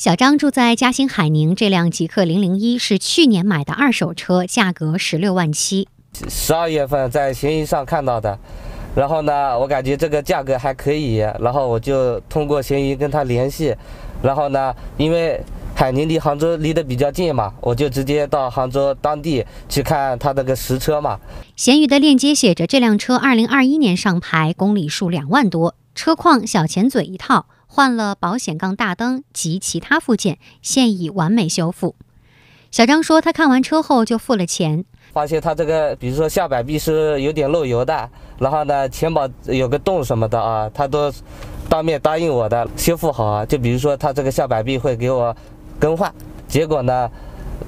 小张住在嘉兴海宁，这辆极氪零零一是去年买的二手车，价格十六万七。十二月份在闲鱼上看到的，然后呢，我感觉这个价格还可以，然后我就通过闲鱼跟他联系，然后呢，因为海宁离杭州离得比较近嘛，我就直接到杭州当地去看他那个实车嘛。闲鱼的链接写着，这辆车二零二一年上牌，公里数两万多，车况小前嘴一套。换了保险杠、大灯及其他附件，现已完美修复。小张说，他看完车后就付了钱，发现他这个，比如说下摆臂是有点漏油的，然后呢，前保有个洞什么的啊，他都当面答应我的修复好啊。就比如说他这个下摆臂会给我更换，结果呢，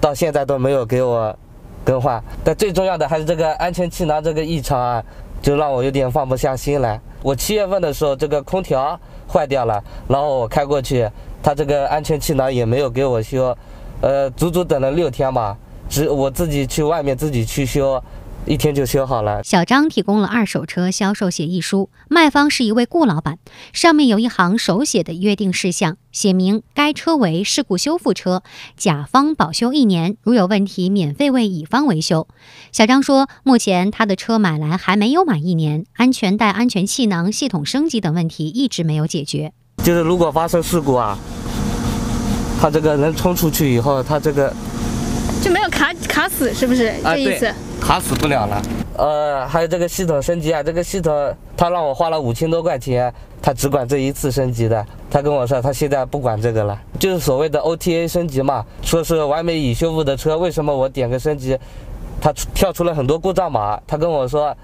到现在都没有给我更换。但最重要的还是这个安全气囊这个异常啊，就让我有点放不下心来。我七月份的时候，这个空调。坏掉了，然后我开过去，他这个安全气囊也没有给我修，呃，足足等了六天吧，只我自己去外面自己去修，一天就修好了。小张提供了二手车销售协议书，卖方是一位顾老板，上面有一行手写的约定事项，写明该车为事故修复车，甲方保修一年，如有问题免费为乙方维修。小张说，目前他的车买来还没有满一年，安全带、安全气囊、系统升级等问题一直没有解决。就是如果发生事故啊，他这个人冲出去以后，他这个就没有卡卡死，是不是这意思？卡死不了了。呃，还有这个系统升级啊，这个系统他让我花了五千多块钱，他只管这一次升级的。他跟我说，他现在不管这个了，就是所谓的 OTA 升级嘛，说是完美已修复的车，为什么我点个升级？他跳出了很多故障码，他跟我说，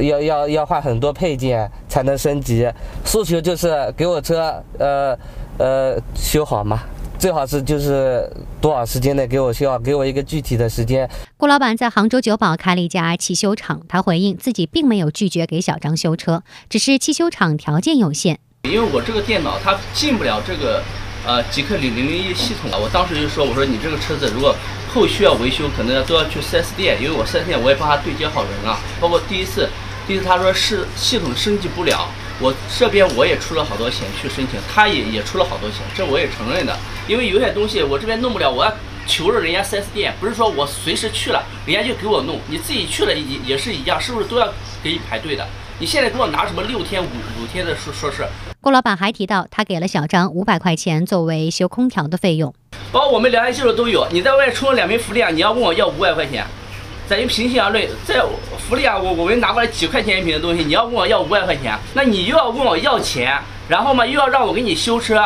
要要要换很多配件才能升级，诉求就是给我车呃呃修好嘛，最好是就是多少时间内给我修好，给我一个具体的时间。顾老板在杭州九堡开了一家汽修厂，他回应自己并没有拒绝给小张修车，只是汽修厂条件有限。因为我这个电脑它进不了这个呃极客零零零一系统了，我当时就说我说你这个车子如果。后续要维修，可能要都要去 4S 店，因为我 4S 店我也帮他对接好人了。包括第一次，第一次他说是系统升级不了，我这边我也出了好多钱去申请，他也也出了好多钱，这我也承认的。因为有些东西我这边弄不了，我要求着人家四 S 店，不是说我随时去了，人家就给我弄。你自己去了也也是一样，是不是都要给你排队的？你现在给我拿什么六天五五天的说说是？郭老板还提到，他给了小张五百块钱作为修空调的费用。包括我们聊天记录都有，你在外面充了两瓶氟利亚，你要问我要五百块钱，咱就平心而论，在福利啊我我们拿过来几块钱一瓶的东西，你要问我要五百块钱，那你又要问我要钱，然后嘛又要让我给你修车，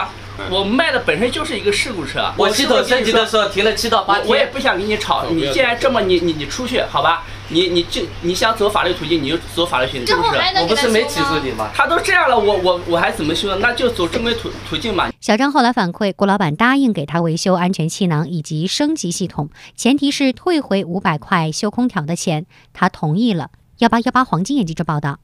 我卖的本身就是一个事故车。我系统升级的时候停了七到八天，我也不想跟你吵，你既然这么你你你出去好吧。你你就你想走法律途径，你就走法律途径，是不是？我不是没起诉你吗？他都这样了，我我我还怎么修呢？那就走正规途途径嘛。小张后来反馈，郭老板答应给他维修安全气囊以及升级系统，前提是退回五百块修空调的钱，他同意了。幺八幺八黄金眼记者报道。